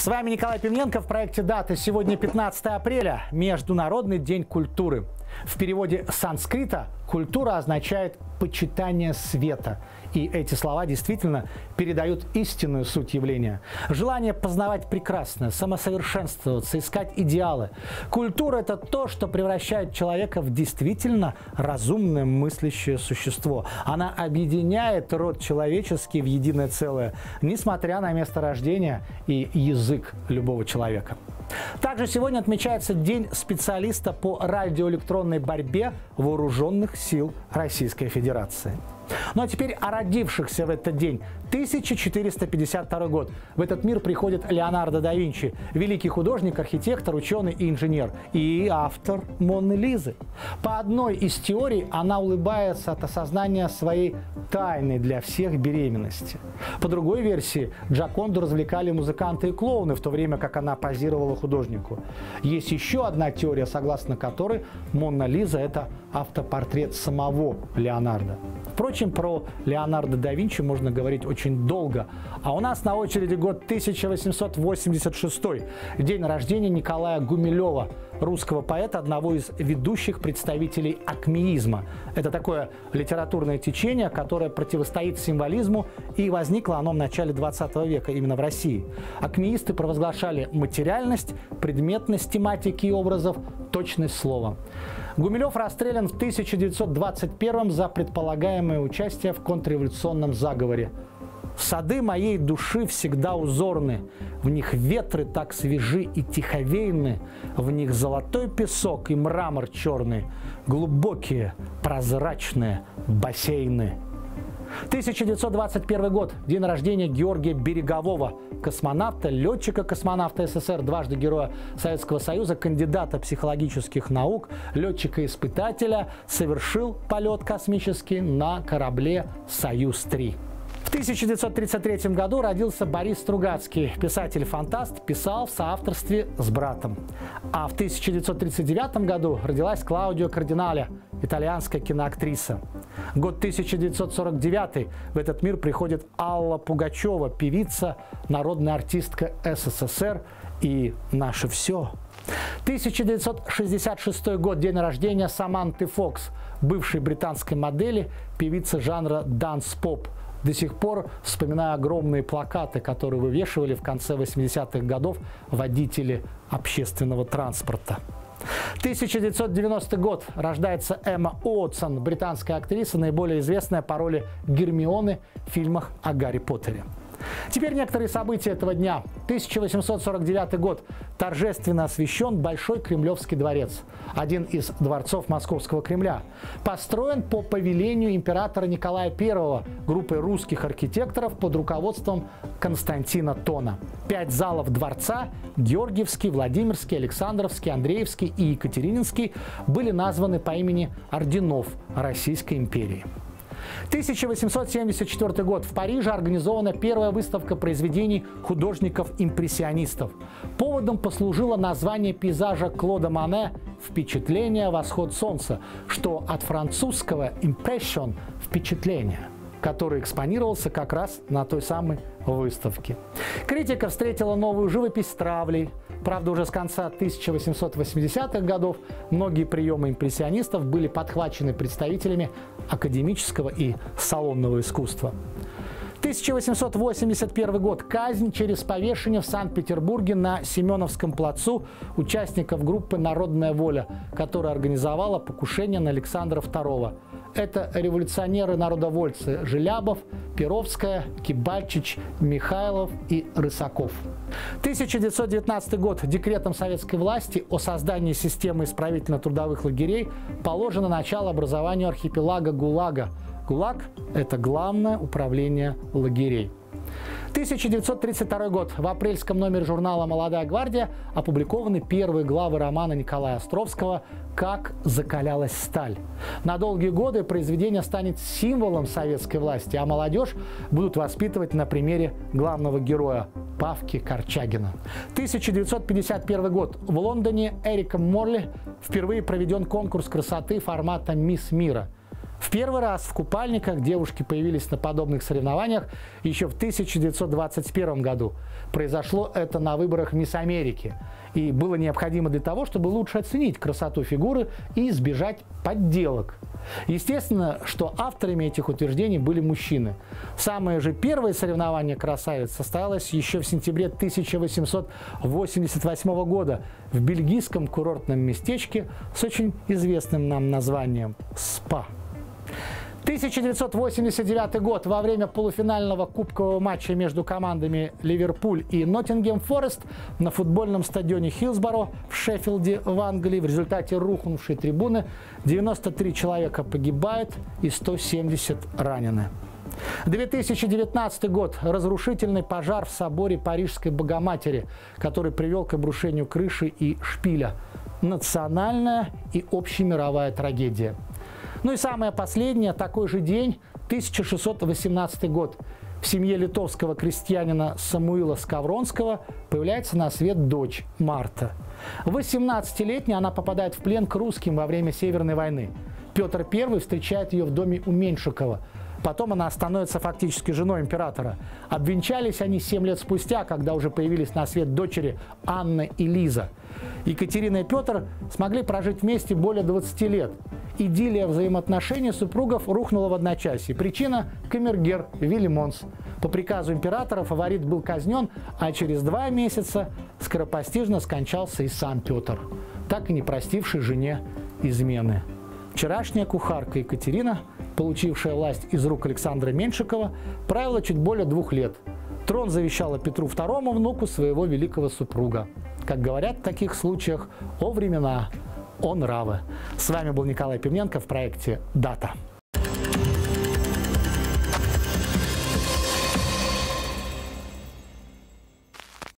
С вами Николай Пименко в проекте «Дата». Сегодня 15 апреля, Международный день культуры. В переводе с санскрита культура означает почитание света. И эти слова действительно передают истинную суть явления. Желание познавать прекрасное, самосовершенствоваться, искать идеалы. Культура – это то, что превращает человека в действительно разумное мыслящее существо. Она объединяет род человеческий в единое целое, несмотря на место рождения и язык любого человека. Также сегодня отмечается День специалиста по радиоэлектронной борьбе вооруженных сил Российской Федерации. Ну а теперь о родившихся в этот день. 1452 год. В этот мир приходит Леонардо да Винчи, великий художник, архитектор, ученый и инженер, и автор Монны Лизы. По одной из теорий она улыбается от осознания своей тайны для всех беременности. По другой версии, Джаконду развлекали музыканты и клоуны, в то время как она позировала художнику. Есть еще одна теория, согласно которой Монна Лиза – это автопортрет самого Леонардо. Впрочем, про Леонардо да Винчи можно говорить очень долго. А у нас на очереди год 1886, день рождения Николая Гумилева, русского поэта, одного из ведущих представителей акмеизма. Это такое литературное течение, которое противостоит символизму, и возникло оно в начале 20 века именно в России. Акмеисты провозглашали материальность, предметность тематики и образов, точность слова. Гумилев расстрелян в 1921 за предполагаемое участие в контрреволюционном заговоре. Сады моей души всегда узорны, в них ветры так свежи и тиховейны, в них золотой песок и мрамор черный, глубокие прозрачные бассейны. 1921 год. День рождения Георгия Берегового, космонавта, летчика-космонавта СССР, дважды Героя Советского Союза, кандидата психологических наук, летчика-испытателя, совершил полет космический на корабле «Союз-3». В 1933 году родился Борис Стругацкий, писатель-фантаст, писал в соавторстве с братом. А в 1939 году родилась Клаудио Кардинале, итальянская киноактриса. Год 1949 в этот мир приходит Алла Пугачева, певица, народная артистка СССР и наше все. 1966 год, день рождения Саманты Фокс, бывшей британской модели, певицы жанра данс-поп – до сих пор вспоминаю огромные плакаты, которые вывешивали в конце 80-х годов водители общественного транспорта. 1990 год. Рождается Эмма Уотсон, британская актриса, наиболее известная по роли Гермионы в фильмах о Гарри Поттере. Теперь некоторые события этого дня. 1849 год. Торжественно освящен Большой Кремлевский дворец, один из дворцов Московского Кремля. Построен по повелению императора Николая I группой русских архитекторов под руководством Константина Тона. Пять залов дворца – Георгиевский, Владимирский, Александровский, Андреевский и Екатерининский – были названы по имени орденов Российской империи. 1874 год. В Париже организована первая выставка произведений художников-импрессионистов. Поводом послужило название пейзажа Клода Мане «Впечатление. Восход солнца», что от французского «impression» – «впечатление» который экспонировался как раз на той самой выставке. Критика встретила новую живопись травлей, Правда, уже с конца 1880-х годов многие приемы импрессионистов были подхвачены представителями академического и салонного искусства. 1881 год. Казнь через повешение в Санкт-Петербурге на Семеновском плацу участников группы «Народная воля», которая организовала покушение на Александра II. Это революционеры-народовольцы Желябов, Перовская, Кибальчич, Михайлов и Рысаков. 1919 год. Декретом советской власти о создании системы исправительно-трудовых лагерей положено начало образованию архипелага ГУЛАГа. ГУЛАГ – это главное управление лагерей. 1932 год. В апрельском номере журнала «Молодая гвардия» опубликованы первые главы романа Николая Островского «Как закалялась сталь». На долгие годы произведение станет символом советской власти, а молодежь будут воспитывать на примере главного героя Павки Корчагина. 1951 год. В Лондоне Эриком Морли впервые проведен конкурс красоты формата «Мисс мира». В первый раз в купальниках девушки появились на подобных соревнованиях еще в 1921 году. Произошло это на выборах Мисс Америки. И было необходимо для того, чтобы лучше оценить красоту фигуры и избежать подделок. Естественно, что авторами этих утверждений были мужчины. Самое же первое соревнование красавиц состоялось еще в сентябре 1888 года в бельгийском курортном местечке с очень известным нам названием «СПА». 1989 год. Во время полуфинального кубкового матча между командами Ливерпуль и Ноттингем Форест на футбольном стадионе Хилсборо в Шеффилде в Англии в результате рухнувшей трибуны 93 человека погибают и 170 ранены. 2019 год. Разрушительный пожар в соборе Парижской Богоматери, который привел к обрушению крыши и шпиля. Национальная и общемировая трагедия. Ну и самое последнее, такой же день, 1618 год. В семье литовского крестьянина Самуила Скавронского появляется на свет дочь Марта. 18-летняя она попадает в плен к русским во время Северной войны. Петр I встречает ее в доме у Меньшикова. Потом она становится фактически женой императора. Обвенчались они 7 лет спустя, когда уже появились на свет дочери Анна и Лиза. Екатерина и Петр смогли прожить вместе более 20 лет идиллия взаимоотношений супругов рухнула в одночасье. Причина – камергер Вилли Монс. По приказу императора фаворит был казнен, а через два месяца скоропостижно скончался и сам Петр, так и не простивший жене измены. Вчерашняя кухарка Екатерина, получившая власть из рук Александра Меньшикова, правила чуть более двух лет. Трон завещала Петру II, внуку своего великого супруга. Как говорят в таких случаях, о времена, о нравы. С вами был Николай Пименко в проекте «Дата».